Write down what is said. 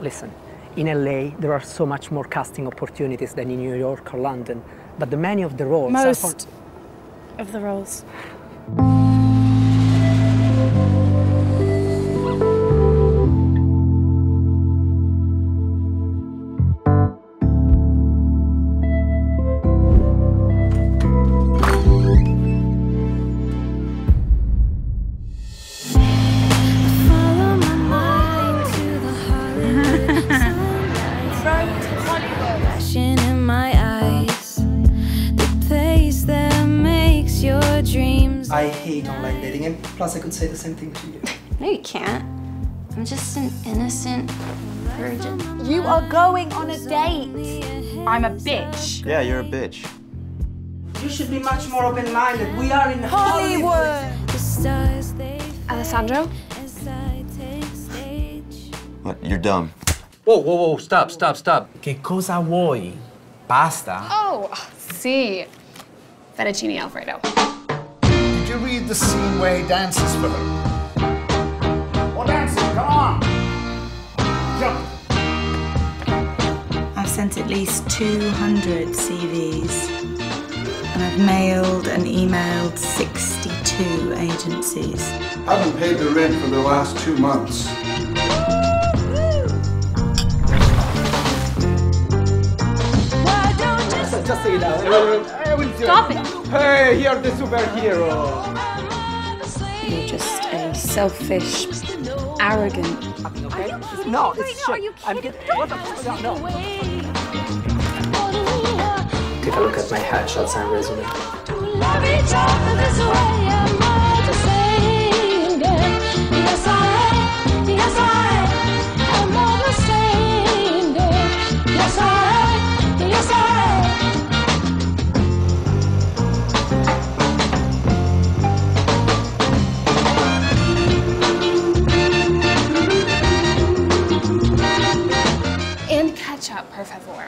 Listen, in LA, there are so much more casting opportunities than in New York or London, but the many of the roles Most of the roles. I hate online dating, and plus I could say the same thing to you. No, you can't. I'm just an innocent virgin. You are going on a date. I'm a bitch. Yeah, you're a bitch. You should be much more open-minded. We are in Hollywood. The stars they Alessandro? as I take stage. What? You're dumb. Whoa, whoa, whoa, stop, stop, stop. Che cosa vuoi? Basta. Oh, sì. Fettuccine Alfredo. Did you read the scene where he dances for her? Well, dancing, come on! Jump! I've sent at least 200 CVs. And I've mailed and emailed 62 agencies. I Haven't paid the rent for the last two months. Why don't you Just say that. I will do Stop it. Hey, you're the superhero. You're just a selfish, arrogant. Okay? No, it's shit. I'm getting. What the fuck? No. Take a look at my headshots and resume. Ketchup, per favor.